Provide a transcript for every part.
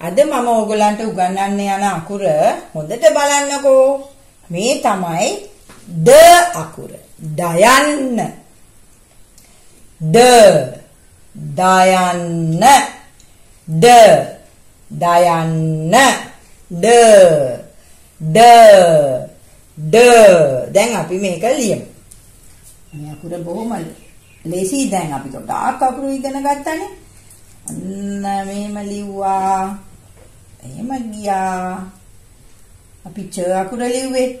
අද මම ඕගලන්ට උගන්වන්න යන අකුර හොඳට බලන්නකෝ. මේ තමයි ද අකුර. දයන්න. ද දයන්න. ද දයන්න. ද ද ද දැන් අපි මේක ලියමු. මේ අකුර බොහොම ලේසි දැන් අපි ගොඩාක් අකුරු ඉගෙන ගත්තානේ. අන්න මේම ලිව්වා. එහෙම ගියා. අපි ච අකුර ලිව්වේ.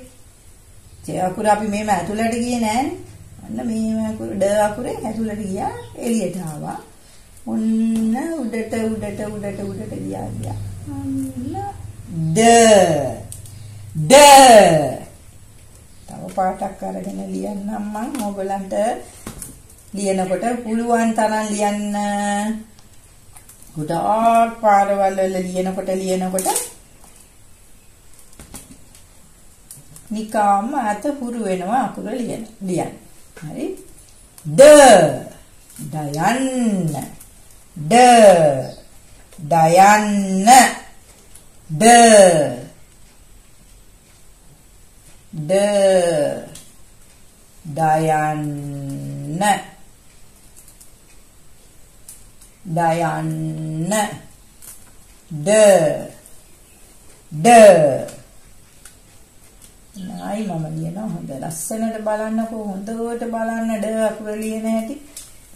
ච අකුර අපි මේම ඇතුළට ගියේ නෑනේ. අන්න මේම අකුර ඩ අකුරේ ඇතුළට ගියා එළියට ආවා. ඔන්න උඩට උඩට උඩට උඩට ගියා ගියා. අන්න ද ද තව පාටක් අරගෙන ලියන්නම් මම ඔයගලන්ට ලියනකොට පුළුවන් තරම් ලියන්න ගොඩාක් පාරවල් වල ලියනකොට ලියනකොට නිකාම අත හුරු වෙනවා අකුර ලියන ලියන්න. හරි? ද දයන්න. ද දයන්න. ද ද දයන්න. දයන්න. ද ද නයි මම ලියනවා හොඳ ලස්සනට බලන්නකෝ හොඳට බලන්න. ඩ අකුර ලියන හැටි.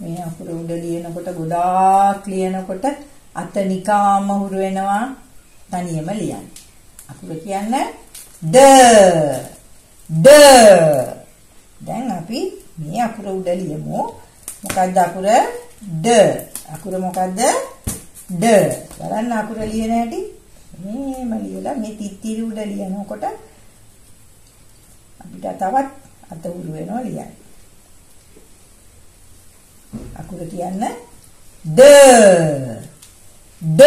මේ අකුර උඩ ලියනකොට ගොඩාක් ලියනකොට අත නිකාම හුරු වෙනවා. තනියම ලියන්න. අකුර කියන්නේ ද ද දැන් අපි මේ අකුර උඩ ලියමු. මොකක්ද අකුර? ද අකුර මොකද්ද? ඩ. බලන්න අකුර ලියන හැටි. මේම ලියලා මේ තිත්තිරි උඩ ලියනකොට අපිට තවත් අත උරු වෙනවා ලියන්න. අකුර කියන්න ද ද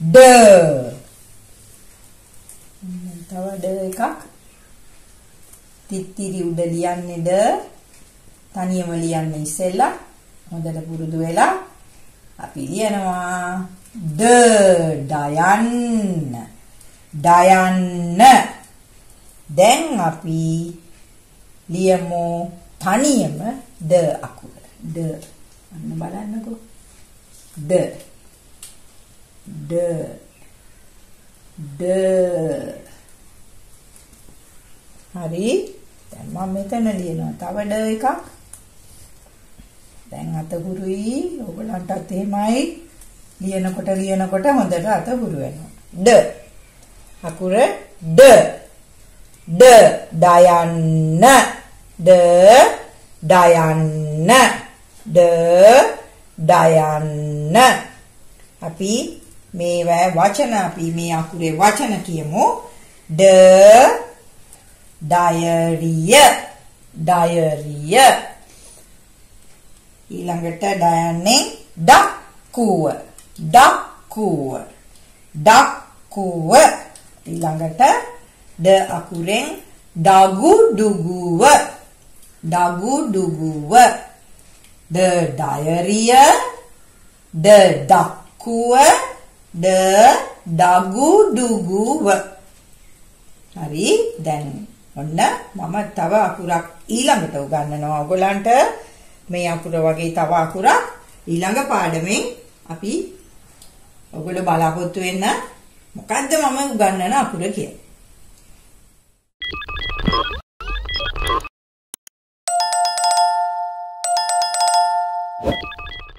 ද තව ඩ එකක් තිත්තිරි උඩ ලියන්නේද තනියම ලියන්නේ ඉස්සෙල්ලා හොඳට පුරුදු වෙලා අපි ලියනවා. ද ඩයන්න. ඩයන්න. දැන් අපි ලියමු තනියම ද අකුර. ද. අන්න බලන්නකෝ. ද. ද. ද. හරි. දැන් මම මෙතන ලියනවා. තව ඩ එකක් දැන් අත හුරුයි. ඔයගලන්ටත් එහෙමයි. ලියනකොට ලියනකොට හොඳට අත හුරු වෙනවා. ඩ. අකුර ඩ. ඩ දයන්න. ඩ දයන්න. ඩ දයන්න. අපි මේවා වචන අපි මේ අකුරේ වචන කියමු. ඩ ඩයරිය ඩයරිය ඊළඟට ඩයන්නේ ඩක්කුව. ඩක්කුව. ඩක්කුව. ඊළඟට ඩ අකුරෙන් ඩගු ඩුගුව ඩගු ඩුගුව ද ඩයරිය. ද ඩක්කුව. ද ඩගු ඩුගුව හරි. දැන් ඔන්න මම තව අකුරක් ඊළඟට උගන්වනවා. ඔයගලන්ට මේ අකුර වගේ තව අකුරක් ඊළඟ පාඩමෙන් අපි ඔයගොල්ලෝ බලාපොරොත්තු වෙන්න මොකද්ද මම උගන්වන අකුර කියලා.